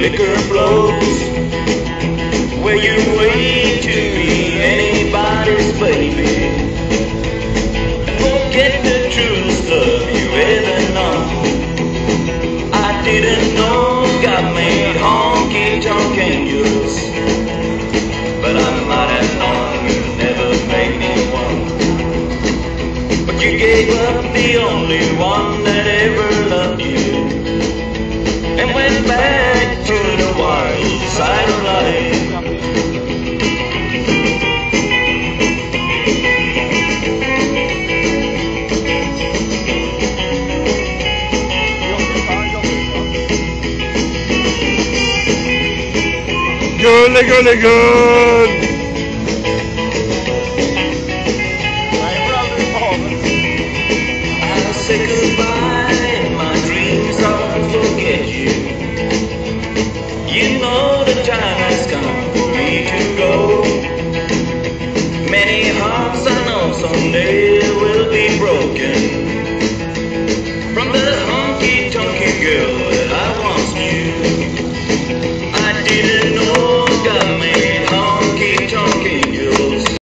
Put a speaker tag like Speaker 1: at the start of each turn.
Speaker 1: liquor flows, Where you wait to be anybody's baby. Forget the truest love you ever known. I didn't know God made honky tonk angels, but I might have known you never made me one. But you gave up the only one that ever loved you, back to the wild side of life.
Speaker 2: Gullig, gullig, gull!
Speaker 1: You know the time has come for me to go. Many hearts I know someday.